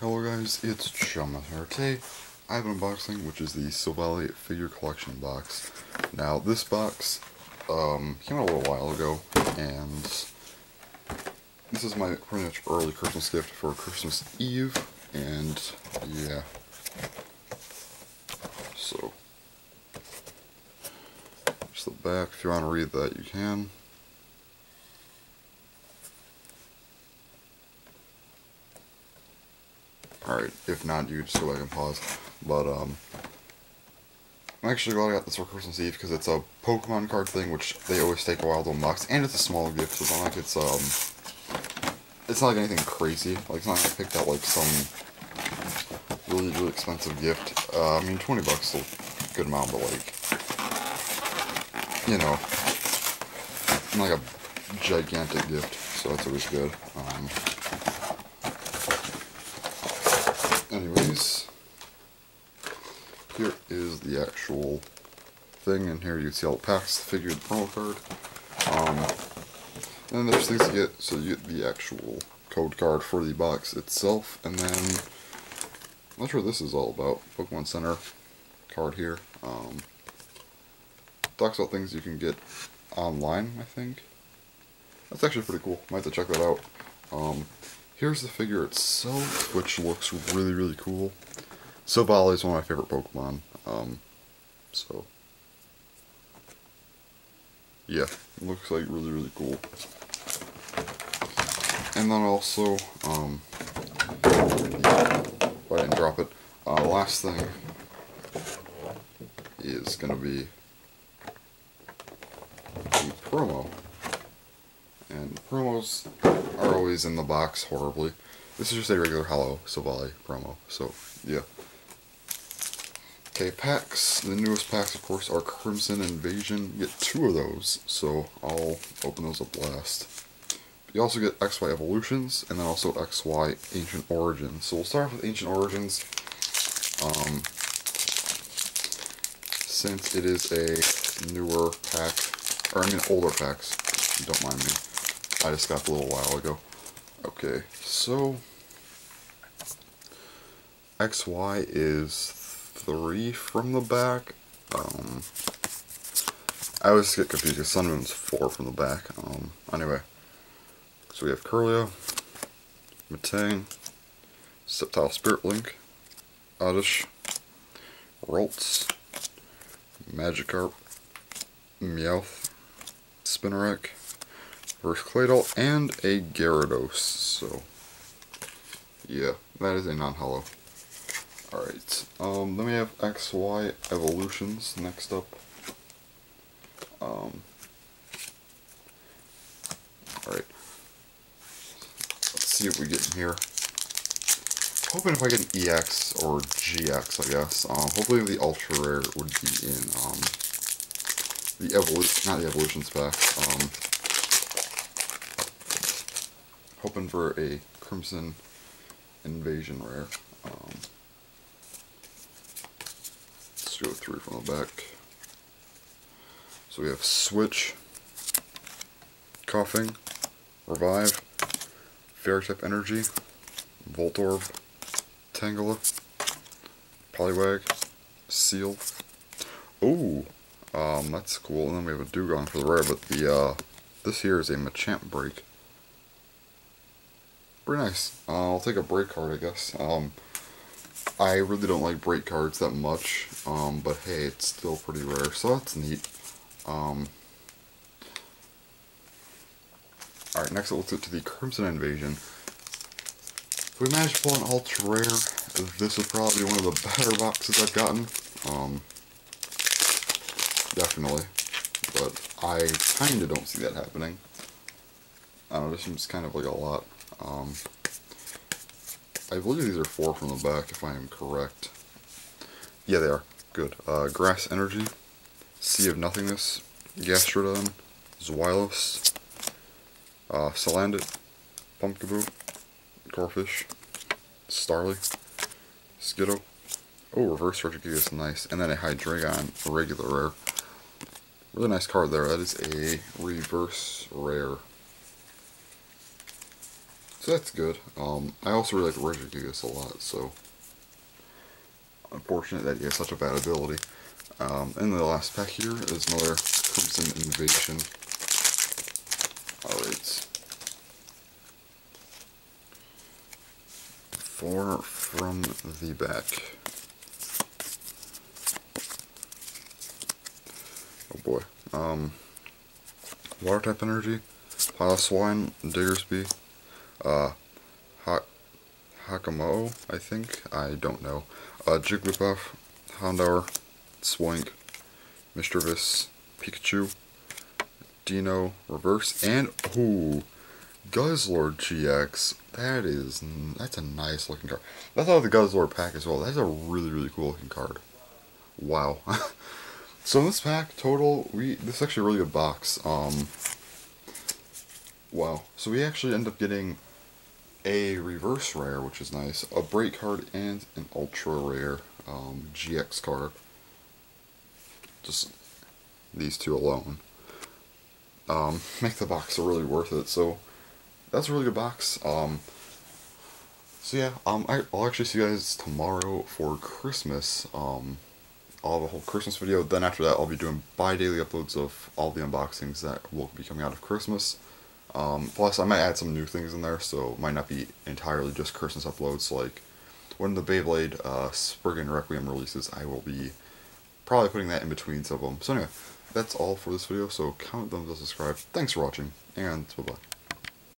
Hello guys, it's Shaman here. Today I have an unboxing which is the Silvally Figure Collection box. Now this box um, came out a little while ago and this is my pretty much early Christmas gift for Christmas Eve and yeah. So just the back, if you want to read that you can. Alright, if not, you just go back and pause. But, um, I'm actually glad I got this for Christmas Eve because it's a Pokemon card thing, which they always take a while to unbox, and it's a small gift, so it's not like it's, um, it's not like anything crazy. Like, it's not like I picked out, like, some really, really expensive gift. Uh, I mean, 20 bucks is a good amount, but, like, you know, like a gigantic gift, so that's always good. Um, anyways, here is the actual thing, and here you see all the packs, the figure, the promo card. Um, and there's things to get, so you get the actual code card for the box itself, and then, I'm not sure this is all about, Pokemon Center card here. Um, talks about things you can get online, I think. That's actually pretty cool. Might have to check that out. Um, Here's the figure itself, which looks really, really cool. Silvally is one of my favorite Pokemon. Um, so, yeah, looks like really, really cool. And then also, um, I didn't drop it, uh, last thing is going to be the promo. And promos are always in the box horribly. This is just a regular Holo Silvally promo, so yeah. Okay, packs. The newest packs, of course, are Crimson Invasion. You get two of those, so I'll open those up last. You also get XY Evolutions, and then also XY Ancient Origins. So we'll start off with Ancient Origins. Um, since it is a newer pack, or I mean older packs, don't mind me. I just got a little while ago. Okay, so XY is three from the back. Um, I always get confused because Sun Moon's four from the back. Um, anyway, so we have Kirlia, Metang, Sceptile Spirit Link, Oddish, Ralts, Magikarp, Meowth, Spinarak, Reverse and a Gyarados. So, yeah, that is a non-holo. Alright, um, then we have XY Evolutions next up. Um, Alright. Let's see what we get in here. Hoping if I get an EX or GX, I guess. Um, hopefully the Ultra Rare would be in, um, the Evolution, not the Evolutions pack. Um, hoping for a Crimson Invasion rare. Um, let's go through from the back. So we have Switch, Koffing, Revive, Fairy type Energy, Voltorb, Tangela, Poliwag, Seel. Ooh, um, that's cool. And then we have a Dewgong for the rare, but the uh, this here is a Machamp break. Pretty nice. Uh, I'll take a break card, I guess. Um, I really don't like break cards that much, um, but hey, it's still pretty rare, so that's neat. Um, Alright, next let's get to the Crimson Invasion. If we manage to pull an ultra rare, this is probably one of the better boxes I've gotten. Um, definitely. But I kinda don't see that happening. I don't know, this seems kind of like a lot. Um, I believe these are four from the back, if I am correct. Yeah, they are. Good. Uh, Grass Energy, Sea of Nothingness, Gastrodon, Zweilous, uh, Salandit, Pumpkaboo, Corphish, Starly, Skiddo. Oh, Reverse Regigigas, nice. And then a Hydreigon, regular rare. Really nice card there. That is a reverse rare. So that's good. Um, I also really like Regigigas a lot, so unfortunate that he has such a bad ability. Um, and the last pack here is another Crimson Invasion. Alright. Four from the back. Oh boy. Um, Water type energy, Piloswine, Diggersby, uh, ha Hakamo, I think, I don't know, uh, Jigglypuff, Houndour, Swank, Mischievous, Pikachu, Dino, Reverse, and, ooh, Guzzlord GX. That is, that's a nice looking card. That's all the Guzzlord pack as well. That's a really, really cool looking card. Wow. so in this pack, total, we, this is actually a really good box. Um, wow. So we actually end up getting a reverse rare, which is nice, a break card, and an ultra rare um, GX card. Just these two alone. Um, make the box really worth it. So that's a really good box. Um, so yeah, um, I, will actually see you guys tomorrow for Christmas. Um, I'll have a whole Christmas video. Then after that, I'll be doing bi-daily uploads of all the unboxings that will be coming out of Christmas. Um, plus, I might add some new things in there, so it might not be entirely just Christmas uploads. Like, when the Beyblade uh, Spriggan Requiem releases, I will be probably putting that in between some of them. So anyway, that's all for this video, so comment, thumbs up, subscribe. Thanks for watching, and bye-bye.